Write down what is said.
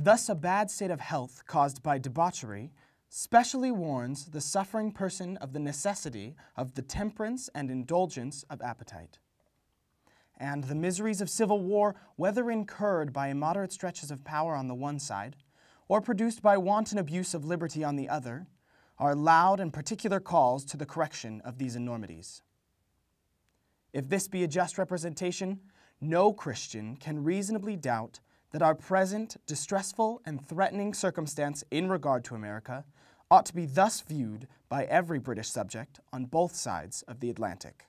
Thus, a bad state of health caused by debauchery specially warns the suffering person of the necessity of the temperance and indulgence of appetite. And the miseries of civil war, whether incurred by immoderate stretches of power on the one side, or produced by wanton abuse of liberty on the other, are loud and particular calls to the correction of these enormities. If this be a just representation, no Christian can reasonably doubt that our present distressful and threatening circumstance in regard to America ought to be thus viewed by every British subject on both sides of the Atlantic.